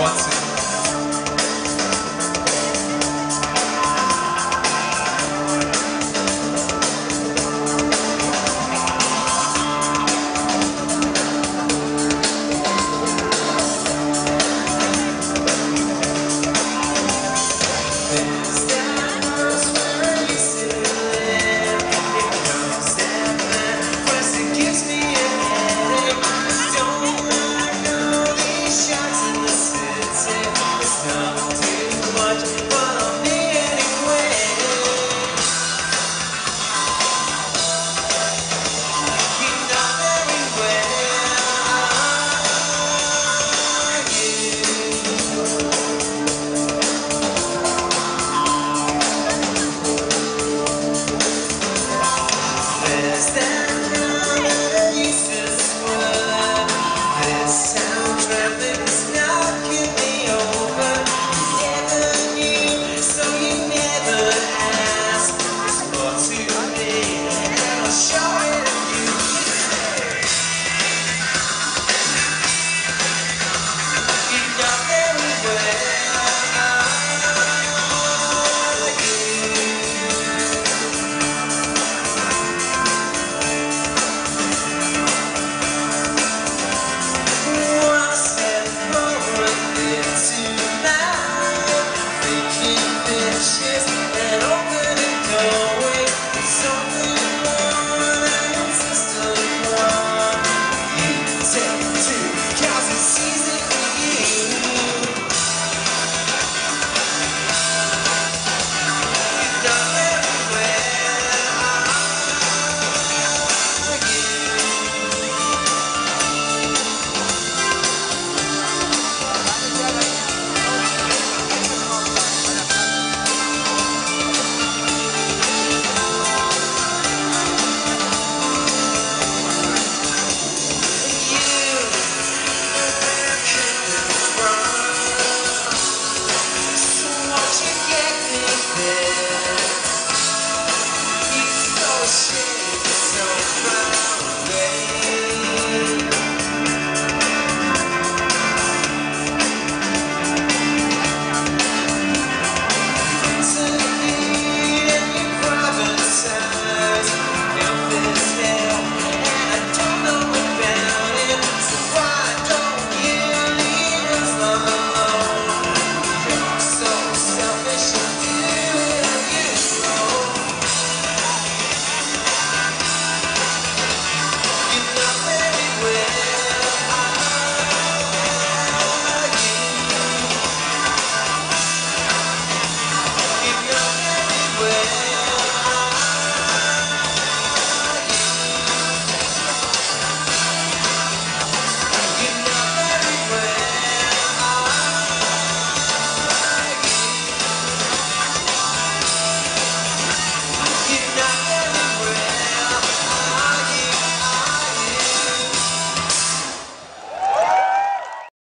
What's it? No. Yes.